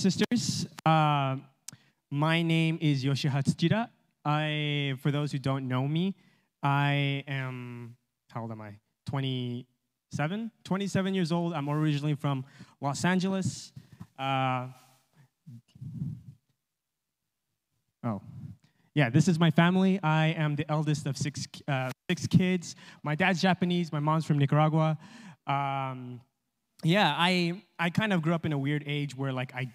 sisters. Uh, my name is Yoshiha Tsuchida. I, for those who don't know me, I am, how old am I? 27? 27 years old. I'm originally from Los Angeles. Uh, oh, yeah, this is my family. I am the eldest of six, uh, six kids. My dad's Japanese, my mom's from Nicaragua. Um, yeah, I, I kind of grew up in a weird age where like I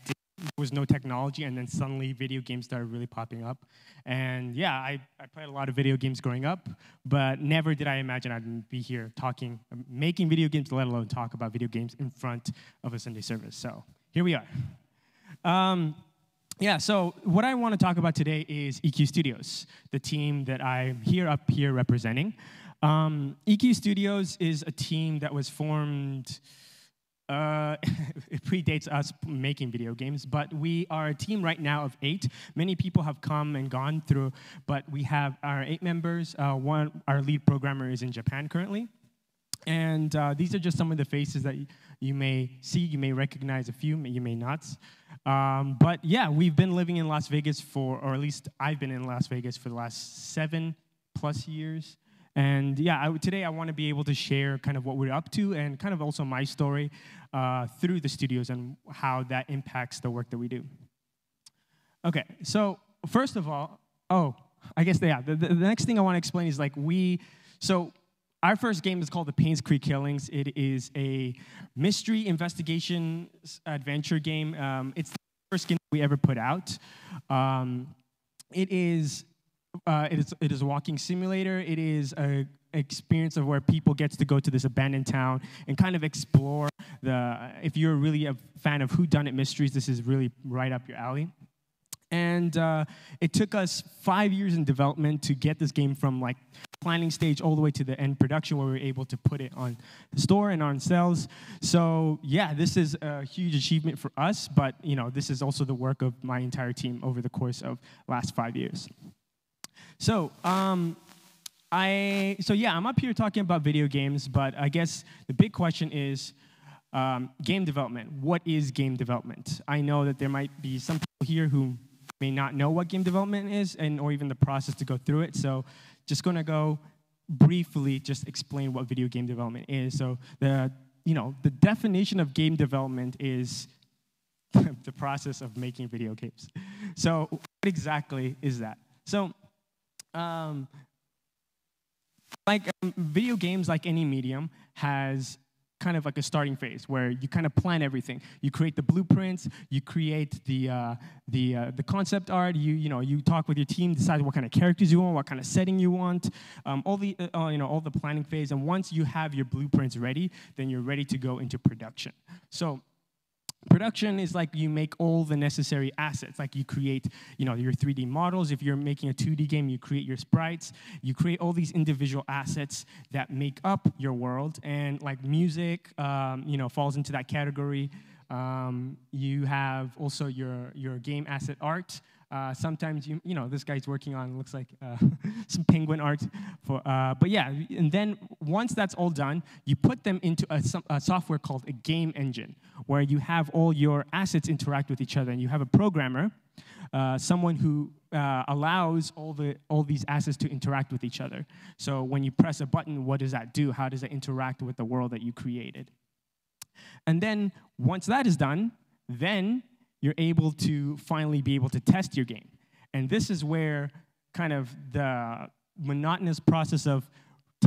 was no technology and then suddenly video games started really popping up. And yeah, I, I played a lot of video games growing up, but never did I imagine I'd be here talking, making video games, let alone talk about video games in front of a Sunday service. So here we are. Um, yeah, so what I want to talk about today is EQ Studios, the team that I'm here up here representing. Um, EQ Studios is a team that was formed uh, it predates us making video games, but we are a team right now of eight. Many people have come and gone through, but we have our eight members. Uh, one, our lead programmer is in Japan currently. And uh, these are just some of the faces that you may see. You may recognize a few, you may not. Um, but yeah, we've been living in Las Vegas for, or at least I've been in Las Vegas for the last seven plus years. And yeah, I, today I want to be able to share kind of what we're up to and kind of also my story uh, through the studios and how that impacts the work that we do. Okay, so first of all, oh, I guess yeah, the, the, the next thing I want to explain is like we, so our first game is called The Painscreek Killings. It is a mystery investigation adventure game. Um, it's the first game we ever put out. Um, it is uh, it is it is a walking simulator. It is a experience of where people gets to go to this abandoned town and kind of explore the. If you're really a fan of who done it mysteries, this is really right up your alley. And uh, it took us five years in development to get this game from like planning stage all the way to the end production where we were able to put it on the store and on sales. So yeah, this is a huge achievement for us, but you know, this is also the work of my entire team over the course of last five years. So, um, I, so yeah, I'm up here talking about video games, but I guess the big question is um, game development. What is game development? I know that there might be some people here who may not know what game development is and or even the process to go through it. So just to go briefly just explain what video game development is. So the you know, the definition of game development is the process of making video games. So what exactly is that? So um, like um, video games, like any medium, has kind of like a starting phase where you kind of plan everything. You create the blueprints, you create the uh, the uh, the concept art. You you know you talk with your team, decide what kind of characters you want, what kind of setting you want, um, all the uh, uh you know all the planning phase. And once you have your blueprints ready, then you're ready to go into production. So Production is like you make all the necessary assets. Like you create, you know, your 3D models. If you're making a 2D game, you create your sprites. You create all these individual assets that make up your world. And like music, um, you know, falls into that category. Um, you have also your your game asset art. Uh, sometimes you you know this guy's working on looks like uh, some penguin art for uh, but yeah and then once that's all done you put them into a, a, software called a game engine where you have all your assets interact with each other and you have a programmer uh, someone who uh, allows all the all these assets to interact with each other. So when you press a button what does that do? How does it interact with the world that you created? And then once that is done then you're able to finally be able to test your game. And this is where kind of the monotonous process of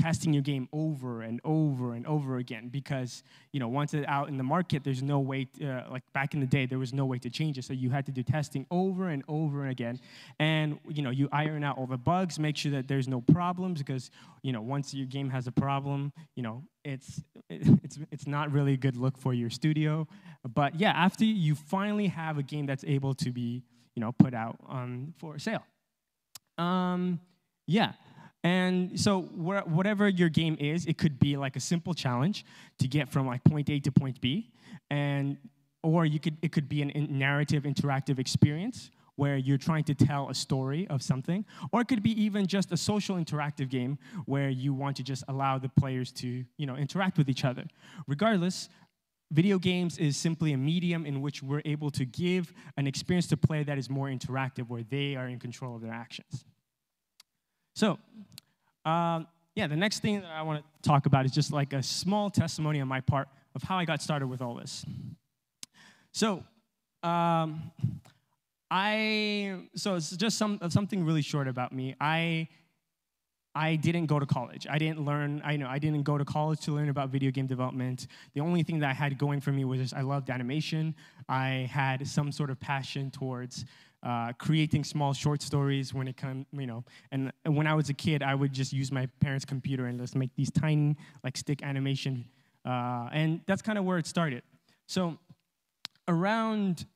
testing your game over and over and over again because you know once it's out in the market there's no way to, uh, like back in the day there was no way to change it. So you had to do testing over and over and again. And you know you iron out all the bugs make sure that there's no problems because you know once your game has a problem you know it's it's it's not really a good look for your studio. But yeah after you finally have a game that's able to be you know put out um, for sale. Um, yeah and so whatever your game is, it could be like a simple challenge to get from like point A to point B, and or you could it could be a narrative interactive experience where you're trying to tell a story of something, or it could be even just a social interactive game where you want to just allow the players to you know interact with each other. Regardless, video games is simply a medium in which we're able to give an experience to play that is more interactive, where they are in control of their actions. So, um, yeah, the next thing that I want to talk about is just like a small testimony on my part of how I got started with all this. So, um, I so it's just some something really short about me. I I didn't go to college. I didn't learn. I know I didn't go to college to learn about video game development. The only thing that I had going for me was just I loved animation. I had some sort of passion towards uh, creating small short stories when it comes, you know. And, when I was a kid, I would just use my parents' computer and just make these tiny like stick animation, uh, and that's kind of where it started. So around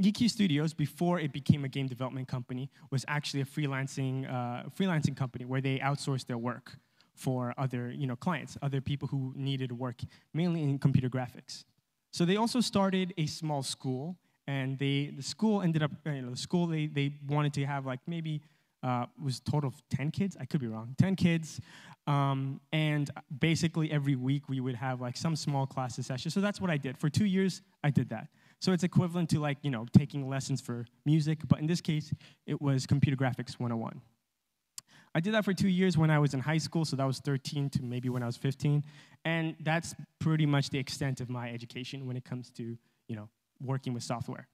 EQ Studios, before it became a game development company, was actually a freelancing, uh, freelancing company where they outsourced their work for other you know, clients, other people who needed work, mainly in computer graphics. So they also started a small school, and they, the school ended up, you know, the school, they, they wanted to have like maybe, uh, was total of 10 kids, I could be wrong, 10 kids, um, and basically every week we would have like some small classes session. So that's what I did. For two years, I did that. So it's equivalent to like, you know, taking lessons for music, but in this case, it was computer graphics 101. I did that for two years when I was in high school, so that was 13 to maybe when I was 15. And that's pretty much the extent of my education when it comes to, you know, working with software.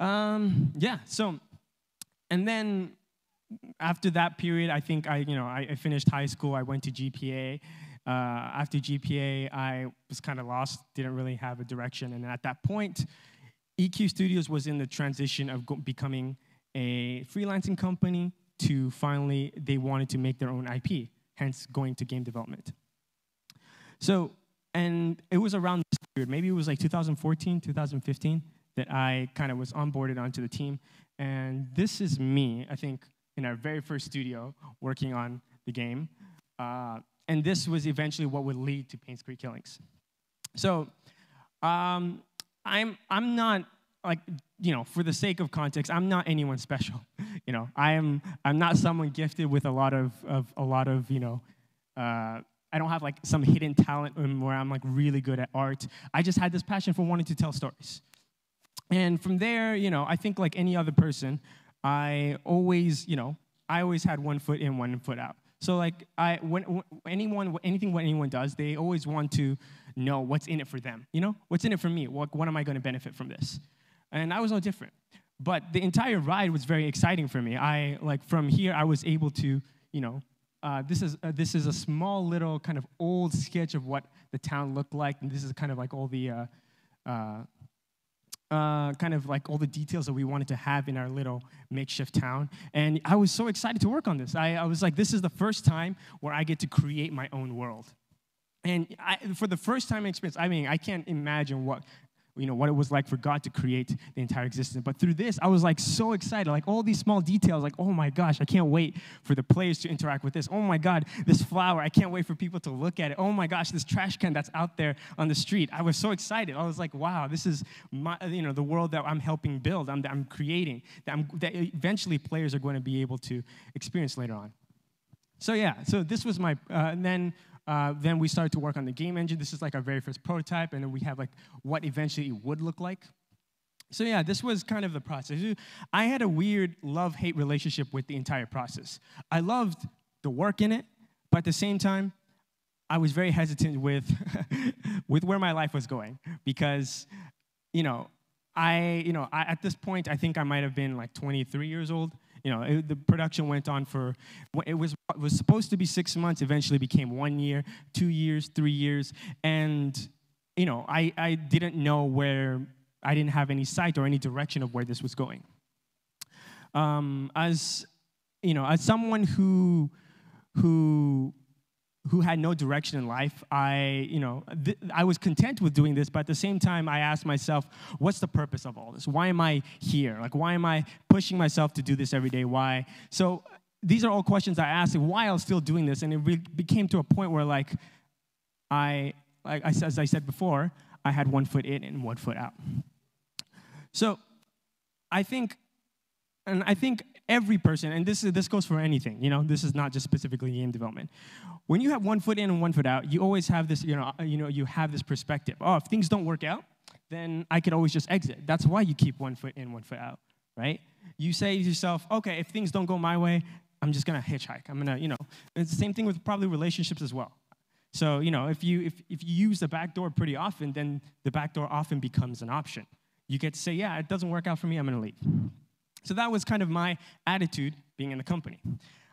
Um, yeah, so, and then after that period, I think I, you know, I, I finished high school, I went to GPA, uh, after GPA, I was kind of lost, didn't really have a direction. And at that point, EQ Studios was in the transition of becoming a freelancing company to finally, they wanted to make their own IP, hence going to game development. So, and it was around this period, maybe it was like 2014, 2015, that I kind of was onboarded onto the team. And this is me, I think, in our very first studio working on the game. Uh, and this was eventually what would lead to Painscreek killings. So um, I'm, I'm not like you know for the sake of context i'm not anyone special you know i am i'm not someone gifted with a lot of, of a lot of you know uh, i don't have like some hidden talent where i'm like really good at art i just had this passion for wanting to tell stories and from there you know i think like any other person i always you know i always had one foot in one foot out so like I when, when anyone anything what anyone does, they always want to know what's in it for them. You know, what's in it for me? What what am I going to benefit from this? And I was no different. But the entire ride was very exciting for me. I like from here I was able to you know uh, this is uh, this is a small little kind of old sketch of what the town looked like, and this is kind of like all the uh, uh uh, kind of like all the details that we wanted to have in our little makeshift town. And I was so excited to work on this. I, I was like, this is the first time where I get to create my own world. And I, for the first time experience, I mean, I can't imagine what you know, what it was like for God to create the entire existence. But through this, I was like so excited, like all these small details, like, oh my gosh, I can't wait for the players to interact with this. Oh my God, this flower, I can't wait for people to look at it. Oh my gosh, this trash can that's out there on the street. I was so excited. I was like, wow, this is my, you know, the world that I'm helping build, I'm, I'm creating, that, I'm, that eventually players are going to be able to experience later on. So yeah, so this was my, uh, and then uh, then we started to work on the game engine. This is like our very first prototype, and then we have like what eventually it would look like. So yeah, this was kind of the process. I had a weird love-hate relationship with the entire process. I loved the work in it, but at the same time, I was very hesitant with with where my life was going because, you know, I, you know, I, at this point, I think I might have been like 23 years old you know, it, the production went on for, it was, it was supposed to be six months, eventually became one year, two years, three years. And, you know, I, I didn't know where, I didn't have any sight or any direction of where this was going. Um, as, you know, as someone who, who who had no direction in life, I, you know, th- I was content with doing this, but at the same time, I asked myself, what's the purpose of all this? Why am I here? Like, why am I pushing myself to do this every day? Why? So these are all questions I asked, why I was still doing this, and it re- became to a point where, like, I, like I, as I said before, I had one foot in and one foot out. So I think and I think every person, and this is this goes for anything, you know, this is not just specifically game development. When you have one foot in and one foot out, you always have this, you know, uh, you know, you have this perspective. Oh, if things don't work out, then I could always just exit. That's why you keep one foot in, one foot out, right? You say to yourself, okay, if things don't go my way, I'm just gonna hitchhike. I'm gonna, you know, it's the same thing with probably relationships as well. So, you know, if you if, if you use the back door pretty often, then the back door often becomes an option. You get to say, yeah, it doesn't work out for me, I'm gonna leave. So that was kind of my attitude being in the company.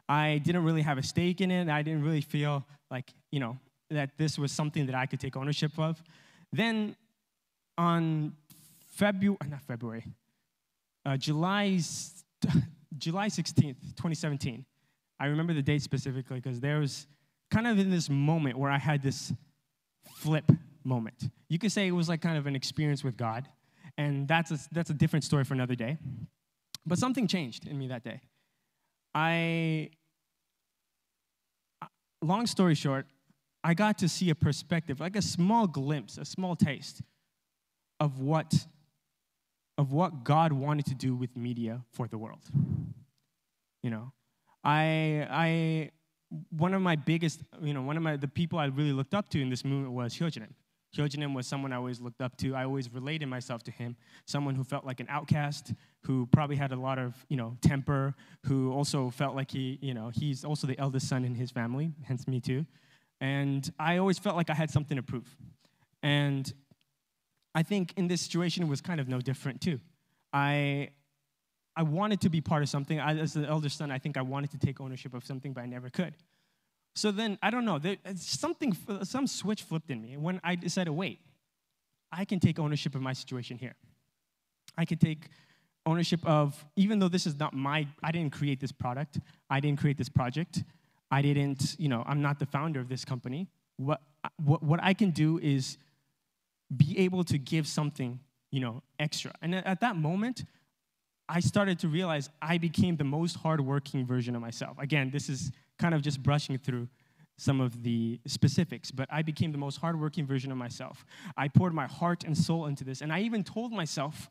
I didn't really have a stake in it. I didn't really feel like, you know, that this was something that I could take ownership of. Then on February, not February, uh, July, July 16th, 2017, I remember the date specifically because there was kind of in this moment where I had this flip moment. You could say it was like kind of an experience with God, and that's a, that's a different story for another day. But something changed in me that day. I, long story short, I got to see a perspective, like a small glimpse, a small taste of what, of what God wanted to do with media for the world. You know, I, I, one of my biggest, you know, one of my, the people I really looked up to in this movement was Hyojin. Hyojin was someone I always looked up to. I always related myself to him, someone who felt like an outcast, who probably had a lot of, you know, temper, who also felt like he, you know, he's also the eldest son in his family, hence me too. And I always felt like I had something to prove. And I think in this situation it was kind of no different too. I I wanted to be part of something. I, as the eldest son, I think I wanted to take ownership of something, but I never could. So then, I don't know, there, something, some switch flipped in me when I decided, wait, I can take ownership of my situation here. I can take ownership of, even though this is not my, I didn't create this product, I didn't create this project, I didn't, you know, I'm not the founder of this company. What, what, what I can do is be able to give something, you know, extra. And at that moment, I started to realize I became the most hardworking version of myself. Again, this is kind of just brushing through some of the specifics, but I became the most hardworking version of myself. I poured my heart and soul into this, and I even told myself,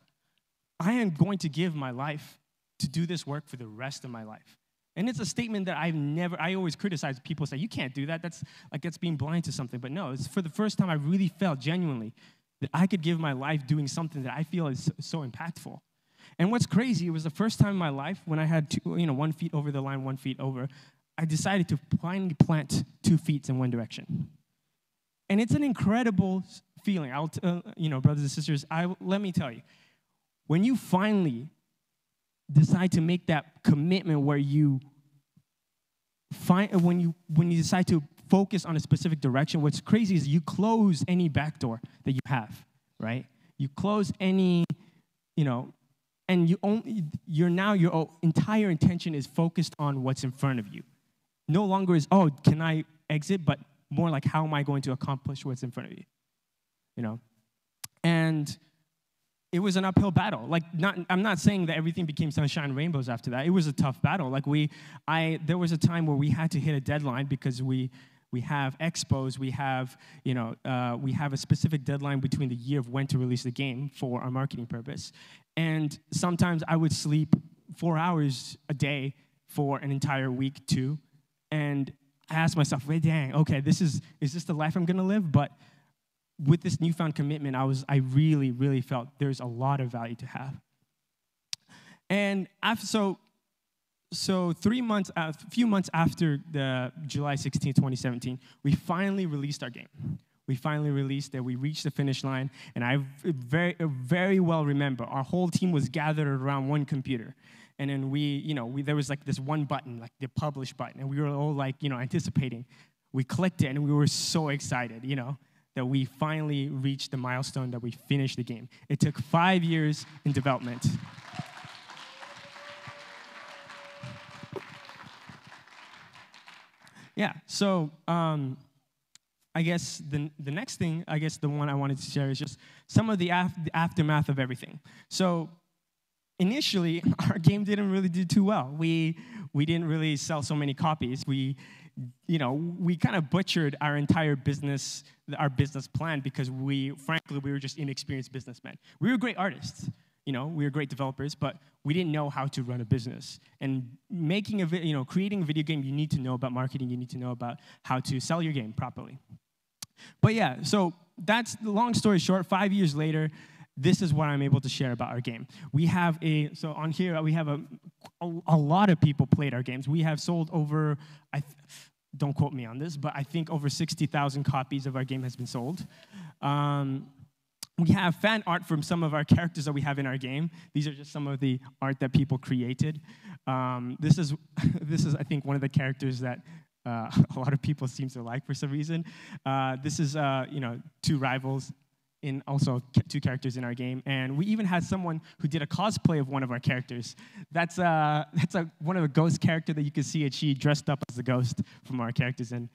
I am going to give my life to do this work for the rest of my life. And it's a statement that I've never, I always criticize people say, you can't do that. That's like that's being blind to something. But no, it's for the first time I really felt genuinely that I could give my life doing something that I feel is so impactful. And what's crazy, it was the first time in my life when I had two, you know, one feet over the line, one feet over, I decided to finally plant two feet in one direction. And it's an incredible feeling. I'll, t- uh, you know, brothers and sisters, I, let me tell you, when you finally decide to make that commitment where you find, when you, when you decide to focus on a specific direction, what's crazy is you close any back door that you have, right? You close any, you know, and you only, you're now, your entire intention is focused on what's in front of you no longer is, oh, can I exit, but more like, how am I going to accomplish what's in front of you? You know? And it was an uphill battle. Like, not, I'm not saying that everything became sunshine and rainbows after that. It was a tough battle. Like, we, I, there was a time where we had to hit a deadline because we, we have expos, we have, you know, uh, we have a specific deadline between the year of when to release the game for our marketing purpose. And sometimes I would sleep four hours a day for an entire week too and I asked myself, wait, dang, okay, this is, is this the life I'm gonna live? But with this newfound commitment, I was, I really, really felt there's a lot of value to have. And after, so, so three months, a few months after the July 16, 2017, we finally released our game. We finally released it. We reached the finish line, and I very, very well remember our whole team was gathered around one computer and then we, you know, we, there was like this one button, like the publish button, and we were all like, you know, anticipating. We clicked it, and we were so excited, you know, that we finally reached the milestone that we finished the game. It took five years in development. yeah, so um, I guess the, the next thing, I guess the one I wanted to share is just some of the, af- the aftermath of everything. So initially, our game didn't really do too well. We, we didn't really sell so many copies. We, you know, we kind of butchered our entire business, our business plan because we, frankly, we were just inexperienced businessmen. We were great artists. You know, we were great developers, but we didn't know how to run a business. And making a, you know, creating a video game, you need to know about marketing. You need to know about how to sell your game properly. But yeah, so that's the long story short. Five years later, this is what I'm able to share about our game. We have a, so on here, we have a, a, a lot of people played our games. We have sold over, I don't quote me on this, but I think over 60,000 copies of our game has been sold. Um, we have fan art from some of our characters that we have in our game. These are just some of the art that people created. Um, this is, this is, I think, one of the characters that uh, a lot of people seem to like for some reason. Uh, this is, uh, you know, two rivals in also two characters in our game, and we even had someone who did a cosplay of one of our characters. That's uh, that's a, one of the ghost character that you can see, and she dressed up as the ghost from our characters, and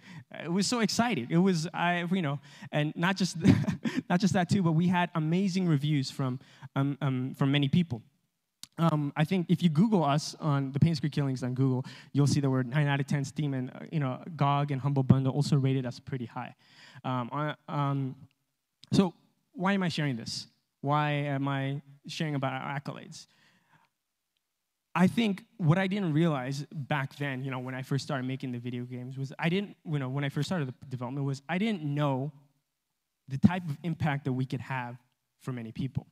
it was so exciting. It was I, you know, and not just not just that too, but we had amazing reviews from um, um, from many people. Um, I think if you Google us on the Painscreek Killings on Google, you'll see that we're 9 out of 10 Steam, and uh, you know, GOG and Humble Bundle also rated us pretty high. Um, um, so why am I sharing this? Why am I sharing about our accolades? I think what I didn't realize back then, you know, when I first started making the video games, was I didn't, you know, when I first started the development, was I didn't know the type of impact that we could have for many people.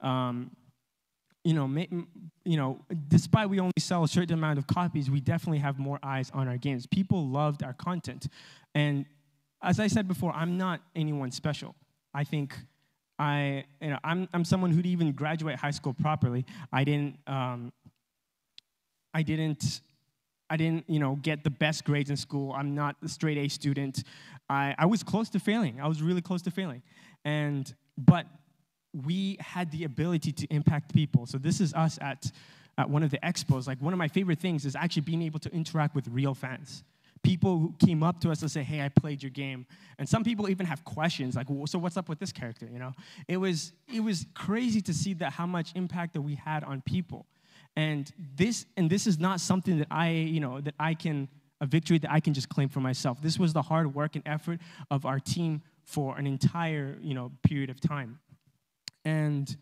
Um, you know, you know, despite we only sell a certain amount of copies, we definitely have more eyes on our games. People loved our content, and as I said before, I'm not anyone special. I think I, you know, I'm, I'm someone who'd even graduate high school properly. I didn't, um, I didn't, I didn't, you know, get the best grades in school. I'm not a straight A student. I, I was close to failing. I was really close to failing. And, but we had the ability to impact people. So this is us at, at one of the expos. Like one of my favorite things is actually being able to interact with real fans people who came up to us and say, "Hey, I played your game," and some people even have questions like, well, "So what's up with this character?" You know, it was it was crazy to see that how much impact that we had on people, and this and this is not something that I you know that I can a victory that I can just claim for myself. This was the hard work and effort of our team for an entire you know period of time, and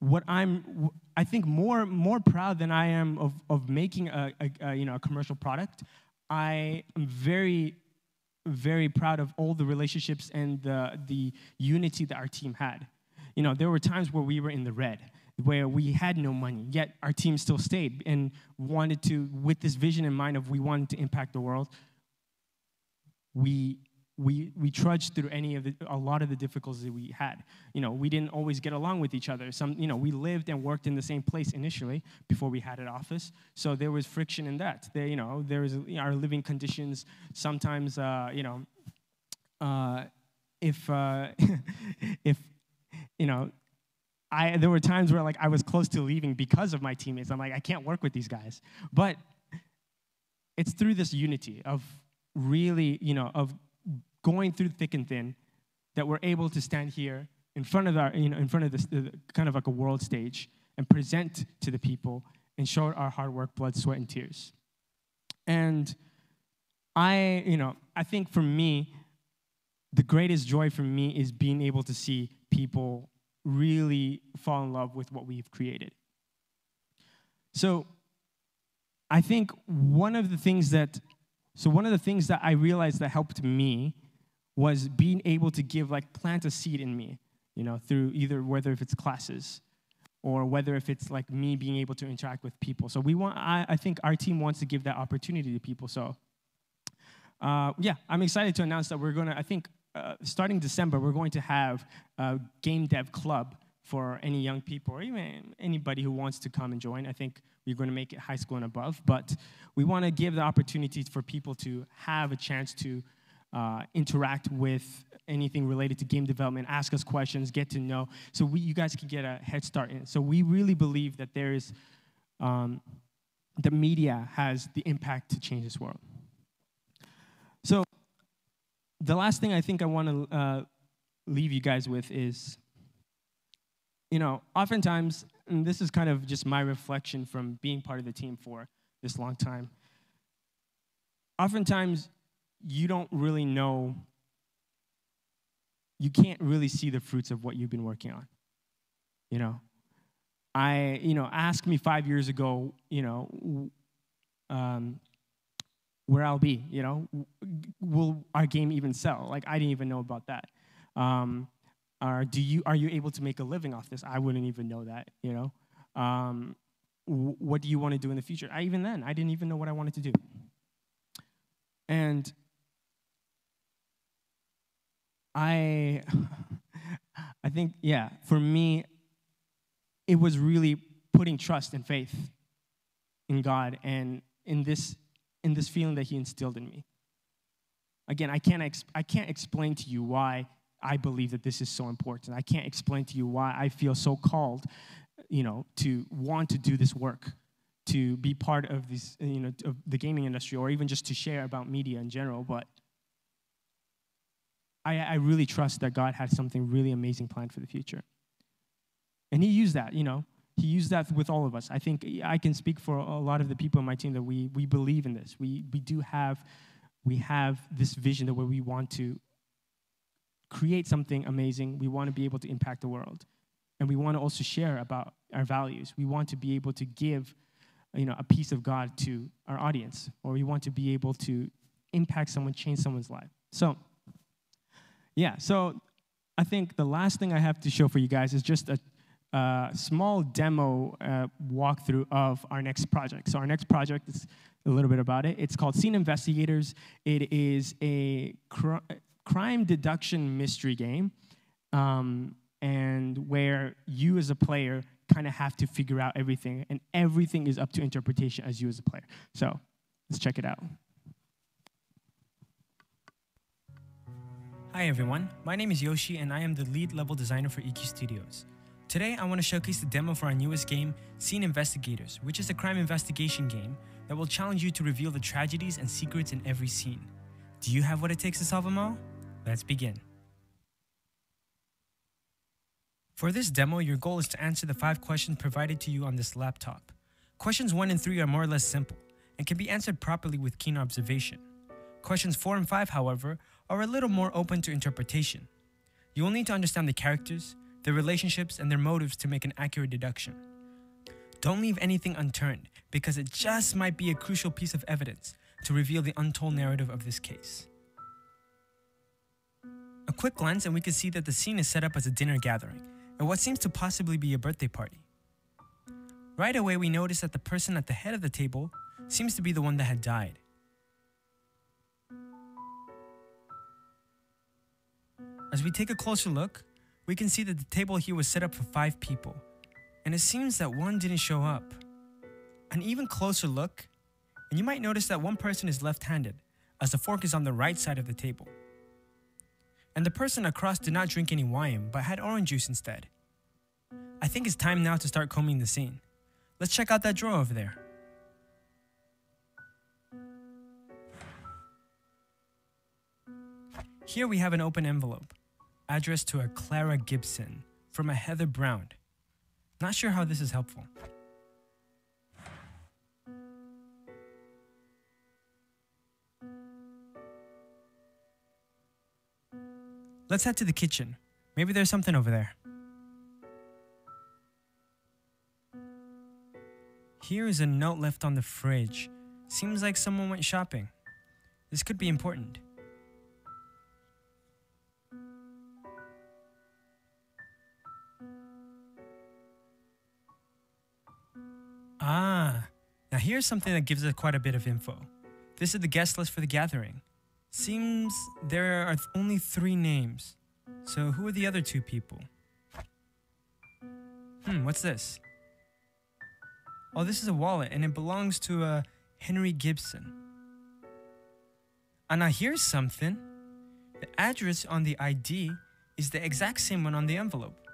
what I'm, I think, more more proud than I am of, of making a, a, a, you know a commercial product. I am very, very proud of all the relationships and the, the unity that our team had. You know, there were times where we were in the red, where we had no money, yet our team still stayed and wanted to, with this vision in mind of we wanted to impact the world, we we, we trudged through any of the, a lot of the difficulties that we had. You know, we didn't always get along with each other. Some, you know, we lived and worked in the same place initially before we had an office. So there was friction in that. There, you know, there was you know, our living conditions. Sometimes, uh, you know, uh, if uh, if you know, I there were times where like I was close to leaving because of my teammates. I'm like, I can't work with these guys. But it's through this unity of really, you know, of going through thick and thin, that we're able to stand here in front of our, you know, in front of this kind of like a world stage and present to the people and show our hard work, blood, sweat, and tears. And I, you know, I think for me, the greatest joy for me is being able to see people really fall in love with what we've created. So I think one of the things that so one of the things that I realized that helped me was being able to give, like, plant a seed in me, you know, through either whether if it's classes or whether if it's like me being able to interact with people. So we want, I, I think our team wants to give that opportunity to people. So uh, yeah, I'm excited to announce that we're gonna, I think uh, starting December, we're going to have a game dev club for any young people or even anybody who wants to come and join. I think we're going to make it high school and above, but we want to give the opportunity for people to have a chance to uh, interact with anything related to game development, ask us questions, get to know, so we, you guys can get a head start in. So we really believe that there is, um, the media has the impact to change this world. So the last thing I think I want to uh, leave you guys with is, you know, oftentimes, and this is kind of just my reflection from being part of the team for this long time. Oftentimes, you don't really know, you can't really see the fruits of what you've been working on. You know, I, you know, ask me five years ago, you know, um, where I'll be, you know, will our game even sell? Like, I didn't even know about that. Um, or do you, are you able to make a living off this? I wouldn't even know that, you know. Um, what do you want to do in the future? I, even then, I didn't even know what I wanted to do. And I, I think, yeah, for me, it was really putting trust and faith in God and in this, in this feeling that He instilled in me. Again, I can't, I can't explain to you why I believe that this is so important. I can't explain to you why I feel so called, you know, to want to do this work, to be part of this, you know, of the gaming industry, or even just to share about media in general. But I, I really trust that God had something really amazing planned for the future. And He used that, you know, He used that with all of us. I think I can speak for a lot of the people on my team that we, we believe in this. We, we do have, we have this vision that where we want to create something amazing. We want to be able to impact the world. And we want to also share about our values. We want to be able to give you know, a piece of God to our audience, or we want to be able to impact someone, change someone's life. So, yeah, so I think the last thing I have to show for you guys is just a, a small demo uh, walkthrough of our next project. So, our next project is a little bit about it. It's called Scene Investigators. It is a cr- crime deduction mystery game, um, and where you as a player kind of have to figure out everything, and everything is up to interpretation as you as a player. So, let's check it out. Hi everyone, my name is Yoshi and I am the lead level designer for EQ Studios. Today I want to showcase the demo for our newest game, Scene Investigators, which is a crime investigation game that will challenge you to reveal the tragedies and secrets in every scene. Do you have what it takes to solve them all? Let's begin. For this demo, your goal is to answer the five questions provided to you on this laptop. Questions 1 and 3 are more or less simple and can be answered properly with keen observation. Questions 4 and 5, however, are a little more open to interpretation. You will need to understand the characters, their relationships, and their motives to make an accurate deduction. Don't leave anything unturned, because it just might be a crucial piece of evidence to reveal the untold narrative of this case. A quick glance, and we can see that the scene is set up as a dinner gathering, and what seems to possibly be a birthday party. Right away, we notice that the person at the head of the table seems to be the one that had died. As we take a closer look, we can see that the table here was set up for five people, and it seems that one didn't show up. An even closer look, and you might notice that one person is left handed, as the fork is on the right side of the table. And the person across did not drink any wine, but had orange juice instead. I think it's time now to start combing the scene. Let's check out that drawer over there. Here we have an open envelope addressed to a Clara Gibson from a Heather Brown. Not sure how this is helpful. Let's head to the kitchen. Maybe there's something over there. Here is a note left on the fridge. Seems like someone went shopping. This could be important. Ah, now here's something that gives us quite a bit of info. This is the guest list for the gathering. Seems there are only three names. So who are the other two people? Hmm, what's this? Oh, this is a wallet and it belongs to uh, Henry Gibson. And now here's something. The address on the ID is the exact same one on the envelope.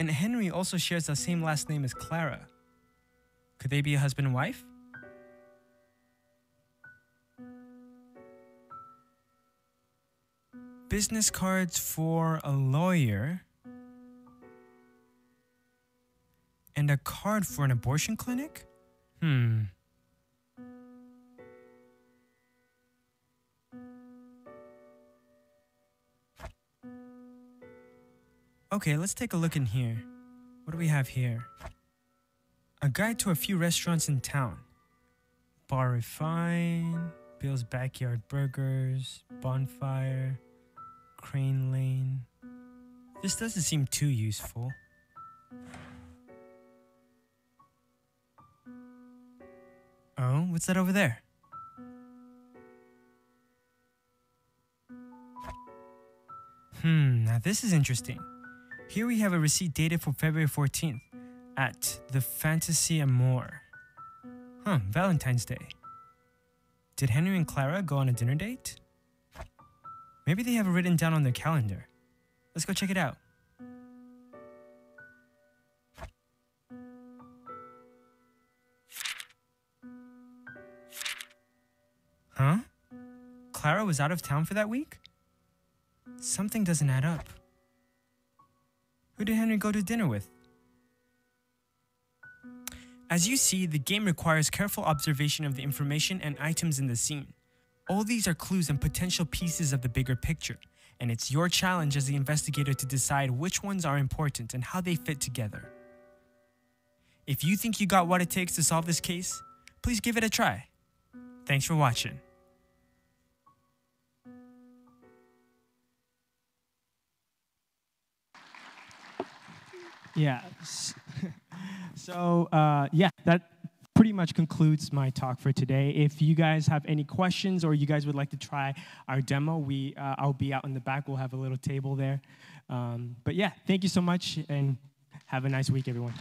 And Henry also shares the same last name as Clara. Could they be a husband and wife? Business cards for a lawyer. And a card for an abortion clinic? Hmm. Okay, let's take a look in here. What do we have here? A guide to a few restaurants in town. Bar Refine, Bill's Backyard Burgers, Bonfire, Crane Lane. This doesn't seem too useful. Oh, what's that over there? Hmm, now this is interesting. Here we have a receipt dated for February 14th at the Fantasy Amour. Huh, Valentine's Day. Did Henry and Clara go on a dinner date? Maybe they have it written down on their calendar. Let's go check it out. Huh? Clara was out of town for that week? Something doesn't add up. Who did Henry go to dinner with? As you see, the game requires careful observation of the information and items in the scene. All these are clues and potential pieces of the bigger picture, and it's your challenge as the investigator to decide which ones are important and how they fit together. If you think you got what it takes to solve this case, please give it a try. Thanks for watching. Yeah. So, uh, yeah, that pretty much concludes my talk for today. If you guys have any questions or you guys would like to try our demo, we uh, I'll be out in the back. We'll have a little table there. Um, but yeah, thank you so much and have a nice week, everyone.